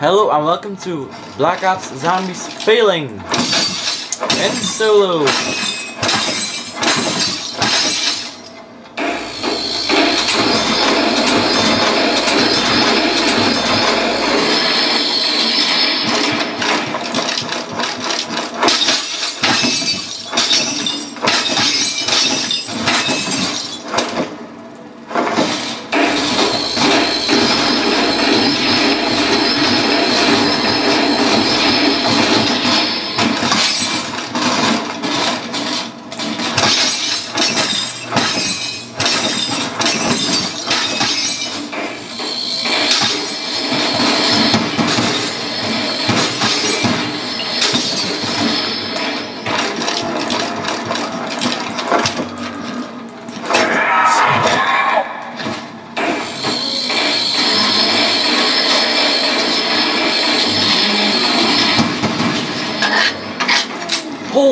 Hello and welcome to Black Ops Zombies Failing in solo.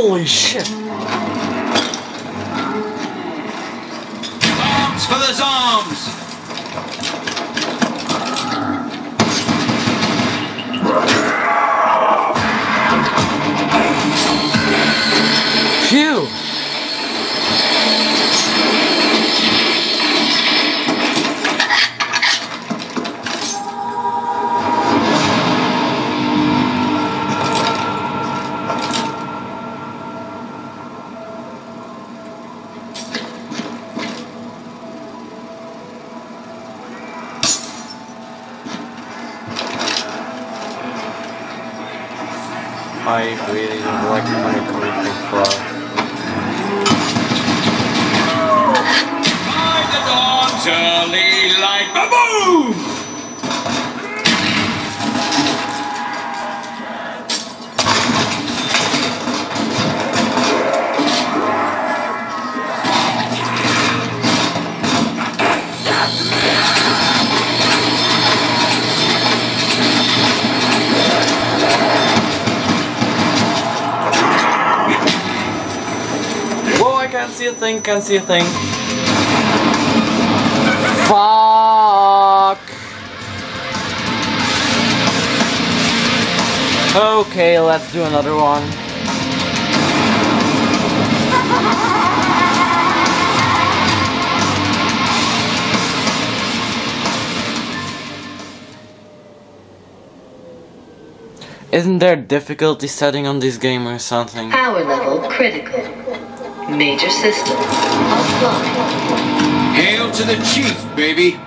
Holy shit! Arms for the Zoms. I really like my coming from By the dawn's early light. Boom! See a thing, can't see a thing. Fuck! Okay, let's do another one. Isn't there difficulty setting on this game or something? Power level critical. Major systems offline. Hail to the chief, baby.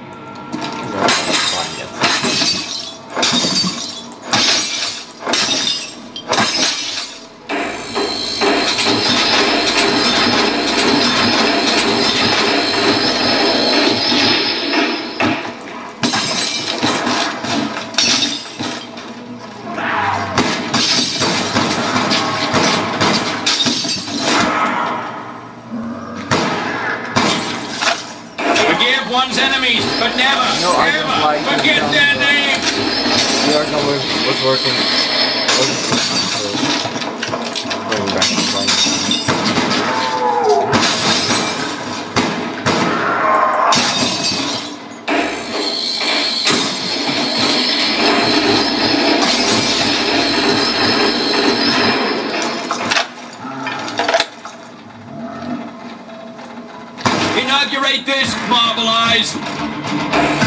Forgive enemies, but never, No, I don't ever like forget their names. The arsenal was, was working. Going back to flying. Inaugurate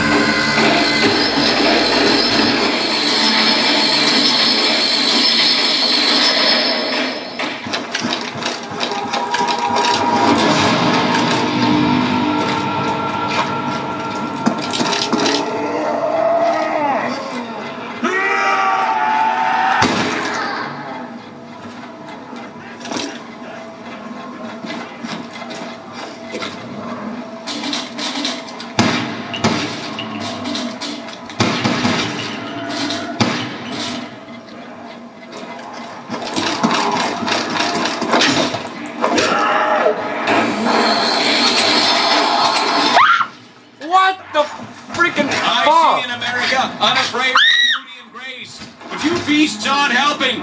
unafraid of beauty and grace. But you beasts aren't helping.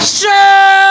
Shit!